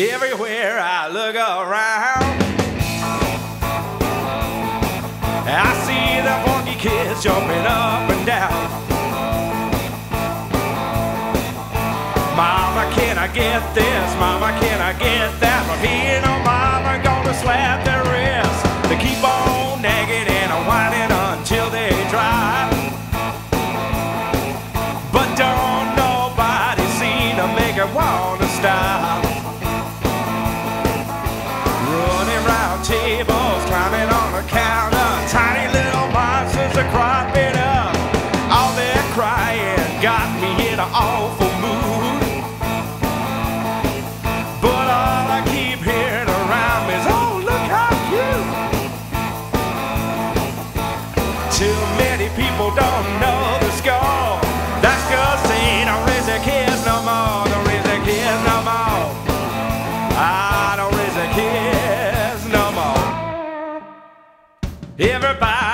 Everywhere I look around, I see the funky kids jumping up and down. Mama, can I get this? Mama, can I get that? From here on, Mama, gonna slap their wrists. They keep on nagging and whining awful mood. But all I keep hearing around me is, oh, look how cute. Too many people don't know the score. That's cause they don't raise their kids no more. Don't raise their kids no more. I don't raise their kids no more. Everybody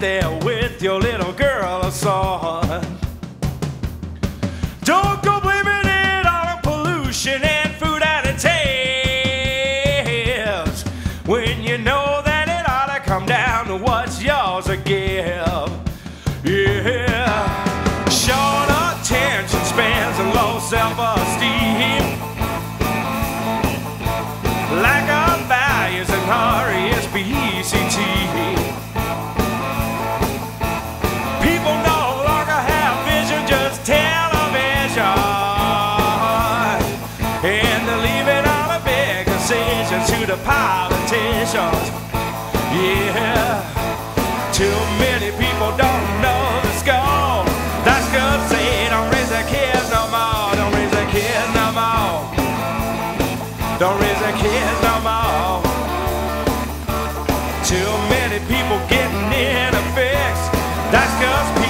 there with your little girl or son. Yeah. Too many people don't know the score. That's cause they don't raise their kids no more. Don't raise their kids no more. Don't raise their kids no more. Too many people getting in a fix. That's cause